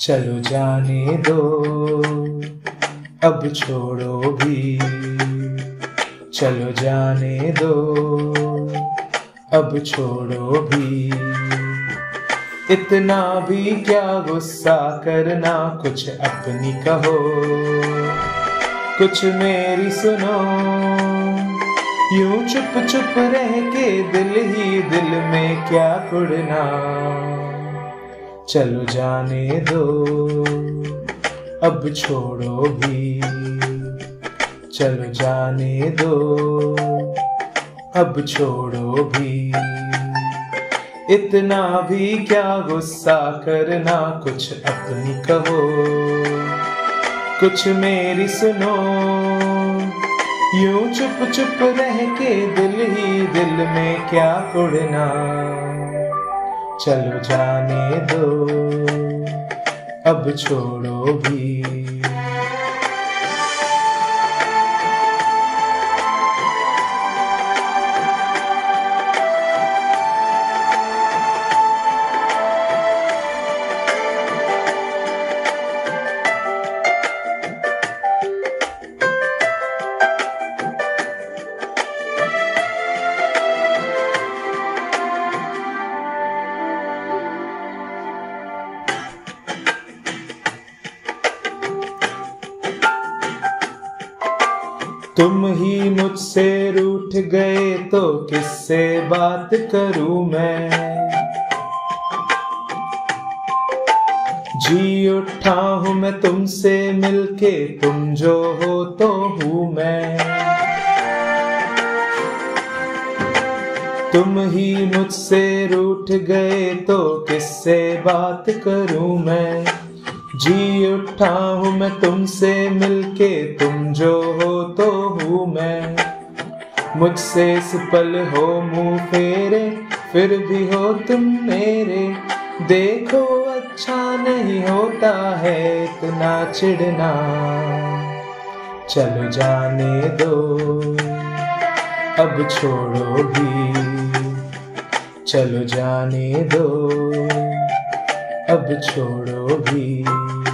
चलो जाने दो, अब छोड़ो भी। चलो जाने दो, अब छोड़ो भी। इतना भी क्या गुस्सा करना, कुछ अपनी कहो। कुछ मेरी सुनो, यूँ चुप चुप रह के दिल ही दिल में क्या कुड़ना। चलो जाने दो, अब छोड़ो भी। चलो जाने दो, अब छोड़ो भी। इतना भी क्या गुस्सा करना, कुछ अपनी कहो। कुछ मेरी सुनो, यूँ चुप चुप रह के दिल ही दिल में क्या कुड़ना चलो जाने दो। अब छोड़ो भी। तुम ही मुझसे रूठ गए तो किससे बात करूँ मैं? जी उठा हूँ मैं तुमसे मिलके, तुम जो हो तो हूँ मैं। तुम ही मुझसे रूठ गए तो किससे बात करूँ मैं? जी उठा हूँ मैं तुमसे मिलके, तुम जो हो तो हूँ मैं। मुझसे इस पल हो मुँह फेरे, फिर भी हो तुम मेरे। देखो अच्छा नहीं होता है इतना चिढ़ना। चलो जाने दो, अब छोड़ो भी। चलो जाने दो। अब छोड़ो भी।